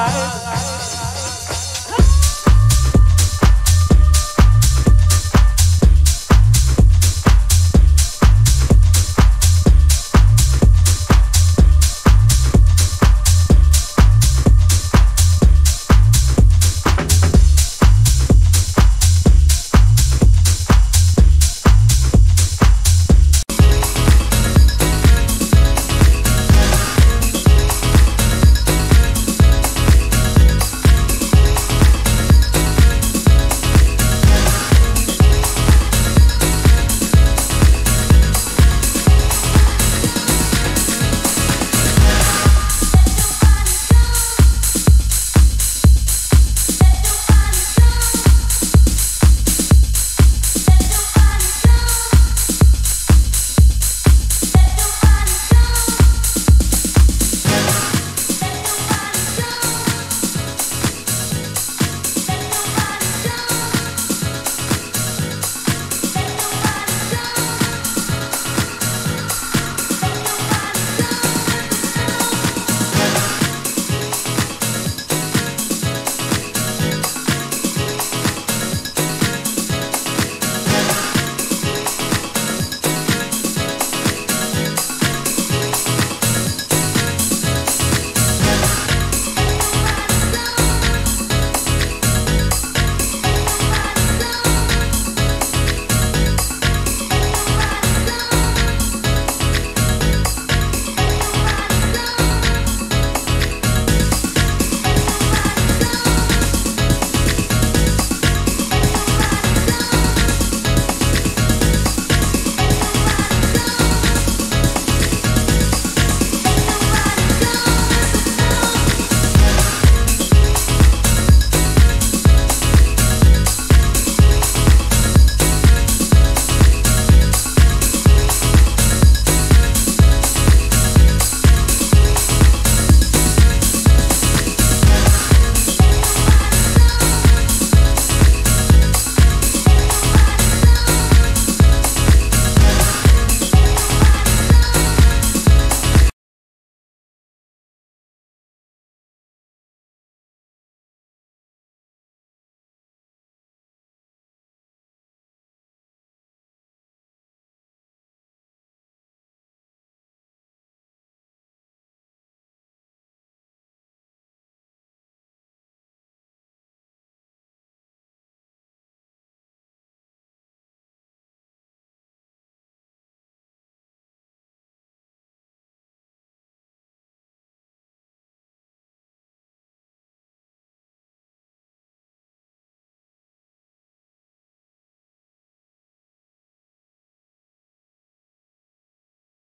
life.